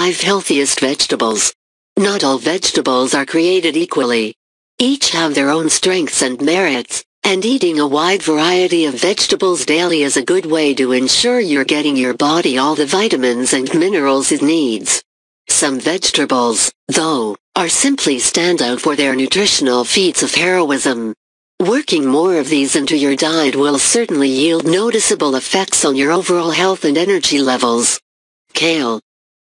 five healthiest vegetables. Not all vegetables are created equally. Each have their own strengths and merits, and eating a wide variety of vegetables daily is a good way to ensure you're getting your body all the vitamins and minerals it needs. Some vegetables, though, are simply standout for their nutritional feats of heroism. Working more of these into your diet will certainly yield noticeable effects on your overall health and energy levels. Kale.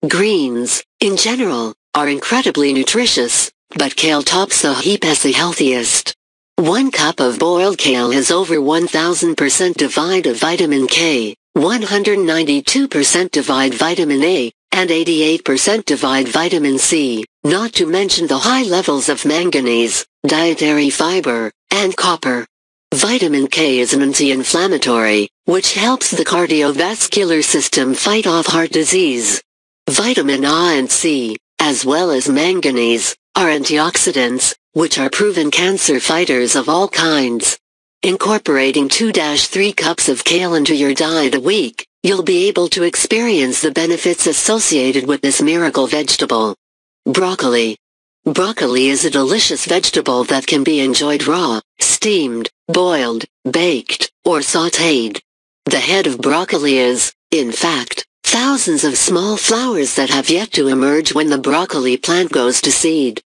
Greens, in general, are incredibly nutritious, but kale tops the heap as the healthiest. One cup of boiled kale has over 1000% divide of vitamin K, 192% divide vitamin A, and 88% divide vitamin C, not to mention the high levels of manganese, dietary fiber, and copper. Vitamin K is an anti-inflammatory, which helps the cardiovascular system fight off heart disease. Vitamin A and C, as well as manganese, are antioxidants, which are proven cancer fighters of all kinds. Incorporating 2-3 cups of kale into your diet a week, you'll be able to experience the benefits associated with this miracle vegetable. Broccoli. Broccoli is a delicious vegetable that can be enjoyed raw, steamed, boiled, baked, or sautéed. The head of broccoli is, in fact, thousands of small flowers that have yet to emerge when the broccoli plant goes to seed.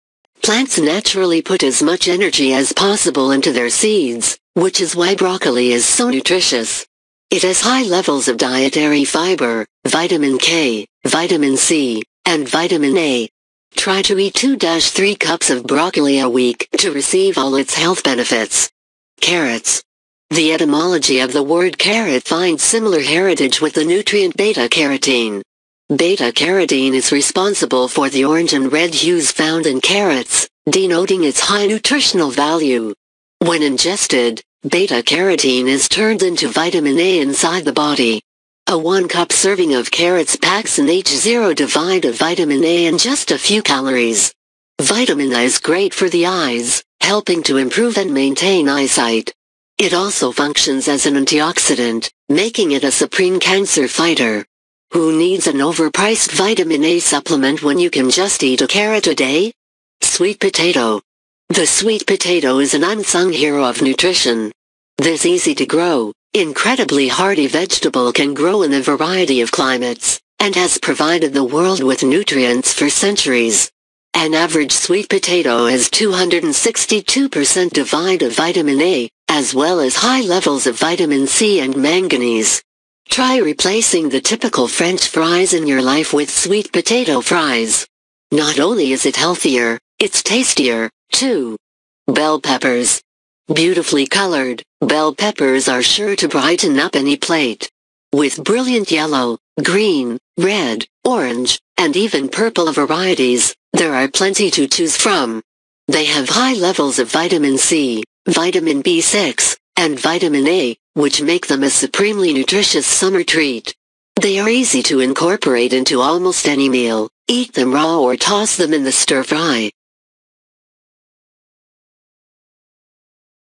Plants naturally put as much energy as possible into their seeds, which is why broccoli is so nutritious. It has high levels of dietary fiber, vitamin K, vitamin C, and vitamin A. Try to eat 2-3 cups of broccoli a week to receive all its health benefits. Carrots. The etymology of the word carrot finds similar heritage with the nutrient beta-carotene. Beta-carotene is responsible for the orange and red hues found in carrots, denoting its high nutritional value. When ingested, beta-carotene is turned into vitamin A inside the body. A 1 cup serving of carrots packs an H0 divide of vitamin A in just a few calories. Vitamin A is great for the eyes, helping to improve and maintain eyesight. It also functions as an antioxidant, making it a supreme cancer fighter. Who needs an overpriced vitamin A supplement when you can just eat a carrot a day? Sweet potato. The sweet potato is an unsung hero of nutrition. This easy-to-grow, incredibly hardy vegetable can grow in a variety of climates, and has provided the world with nutrients for centuries. An average sweet potato has 262% divide of vitamin A, as well as high levels of vitamin C and manganese. Try replacing the typical French fries in your life with sweet potato fries. Not only is it healthier, it's tastier, too. Bell peppers. Beautifully colored, bell peppers are sure to brighten up any plate. With brilliant yellow, green, red, orange, and even purple varieties, there are plenty to choose from. They have high levels of vitamin C, vitamin B6, and vitamin A, which make them a supremely nutritious summer treat. They are easy to incorporate into almost any meal, eat them raw or toss them in the stir fry,